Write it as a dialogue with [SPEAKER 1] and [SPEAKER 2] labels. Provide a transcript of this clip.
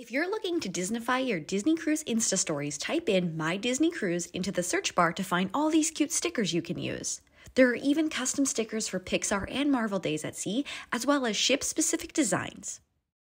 [SPEAKER 1] If you're looking to Disneyfy your Disney Cruise Insta stories, type in My Disney Cruise into the search bar to find all these cute stickers you can use. There are even custom stickers for Pixar and Marvel Days at Sea, as well as ship specific designs.